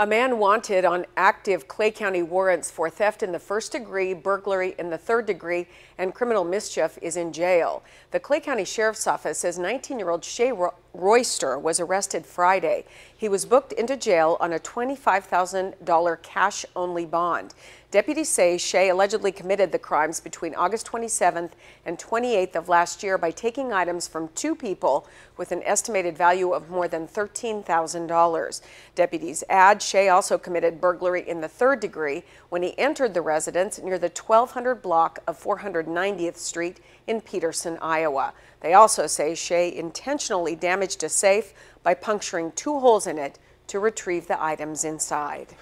A man wanted on active Clay County warrants for theft in the first degree, burglary in the third degree, and criminal mischief is in jail. The Clay County Sheriff's Office says 19 year old Shay Royster was arrested Friday. He was booked into jail on a $25,000 cash only bond. Deputies say Shay allegedly committed the crimes between August 27th and 28th of last year by taking items from two people with an estimated value of more than $13,000. Deputies add Shay also committed burglary in the third degree when he entered the residence near the 1200 block of 490th Street in Peterson, Iowa. They also say Shay intentionally damaged a safe by puncturing two holes in it to retrieve the items inside.